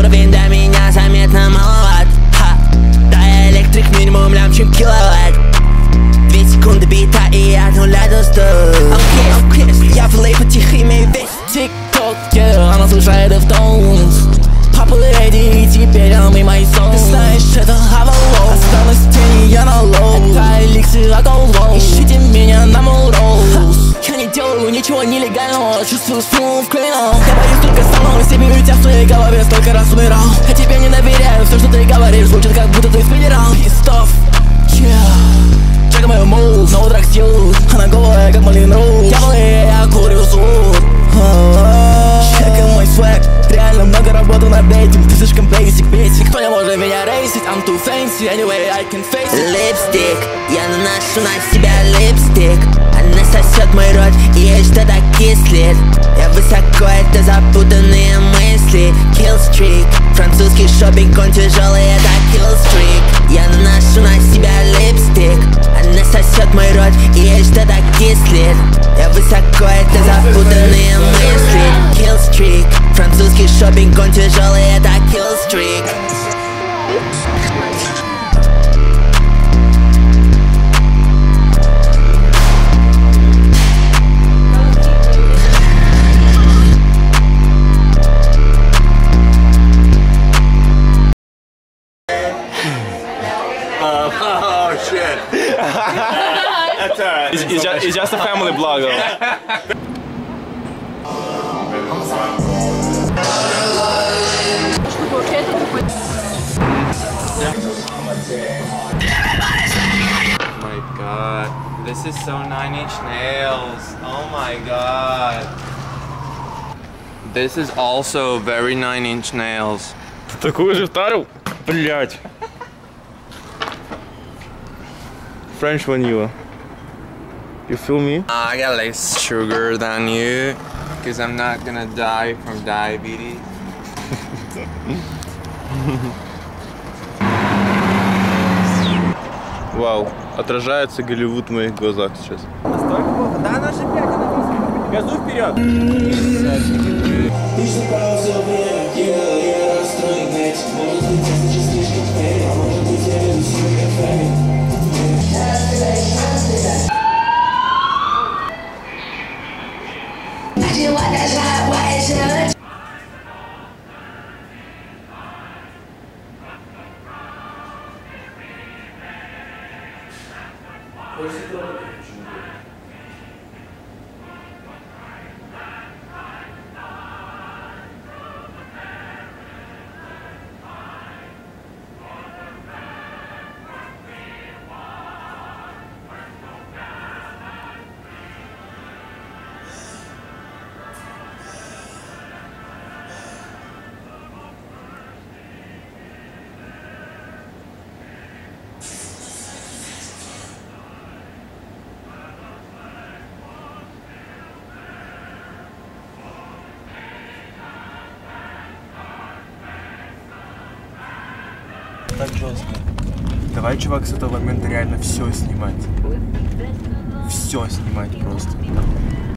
уровень до меня заметно маловат Ха. Да электрик минимум лямчим киловатт. Две секунды бита и от нуля до сто федерал off, yeah. Чекай мою мув, no use Она голая, как Малин Роуз Я малый, я курю суд Чекай мой свек Реально много работы над этим. Ты слишком basic, basic. Кто не может меня рейсить I'm too fancy, anyway I can face it. Липстик, я наношу на себя липстик. Она сосет мой рот и ей что-то кислит. Я высоко, это запутанные мысли. Killstreak, французский шопинг, он тяжелый, это рот и ей что-то кислит Я высоко, это запутанные мысли Killstreak, французский шопинг, он тяжелый, это killstreak Oh shit. That's alright. It's, it's, just, it's just a family blog. my god. This is so Nine Inch Nails. Oh my god. This is also very Nine Inch Nails. Такую же вторую? Блять. French vanilla. You feel me? I got less sugar than you because I'm not gonna die from diabetes. Вау. Отражается Голливуд в моих глазах сейчас. Hoje se Так жестко. Давай, чувак, с этого момента реально все снимать. Все снимать просто.